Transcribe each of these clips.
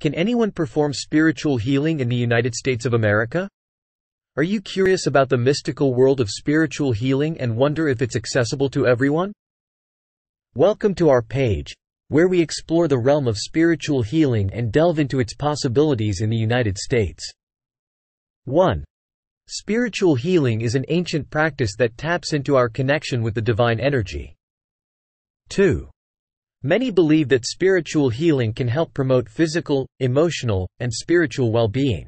Can anyone perform spiritual healing in the United States of America? Are you curious about the mystical world of spiritual healing and wonder if it's accessible to everyone? Welcome to our page, where we explore the realm of spiritual healing and delve into its possibilities in the United States. 1. Spiritual healing is an ancient practice that taps into our connection with the divine energy. 2. Many believe that spiritual healing can help promote physical, emotional, and spiritual well-being.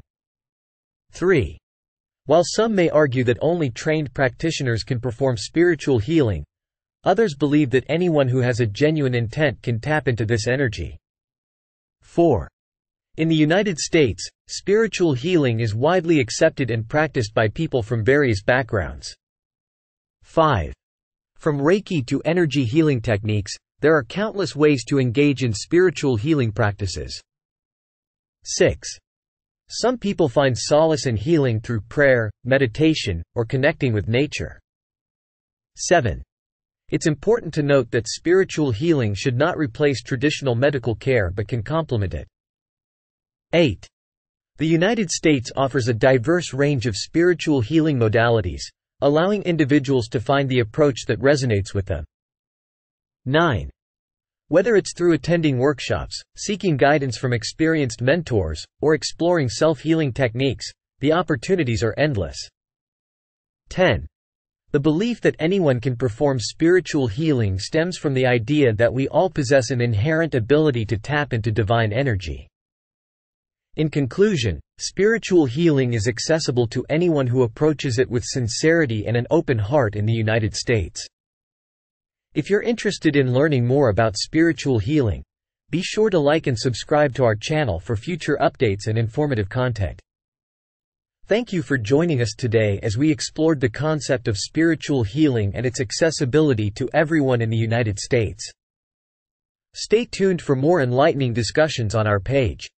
3. While some may argue that only trained practitioners can perform spiritual healing, others believe that anyone who has a genuine intent can tap into this energy. 4. In the United States, spiritual healing is widely accepted and practiced by people from various backgrounds. 5. From Reiki to energy healing techniques, there are countless ways to engage in spiritual healing practices. 6. Some people find solace and healing through prayer, meditation, or connecting with nature. 7. It's important to note that spiritual healing should not replace traditional medical care but can complement it. 8. The United States offers a diverse range of spiritual healing modalities, allowing individuals to find the approach that resonates with them. 9. Whether it's through attending workshops, seeking guidance from experienced mentors, or exploring self-healing techniques, the opportunities are endless. 10. The belief that anyone can perform spiritual healing stems from the idea that we all possess an inherent ability to tap into divine energy. In conclusion, spiritual healing is accessible to anyone who approaches it with sincerity and an open heart in the United States. If you're interested in learning more about spiritual healing, be sure to like and subscribe to our channel for future updates and informative content. Thank you for joining us today as we explored the concept of spiritual healing and its accessibility to everyone in the United States. Stay tuned for more enlightening discussions on our page.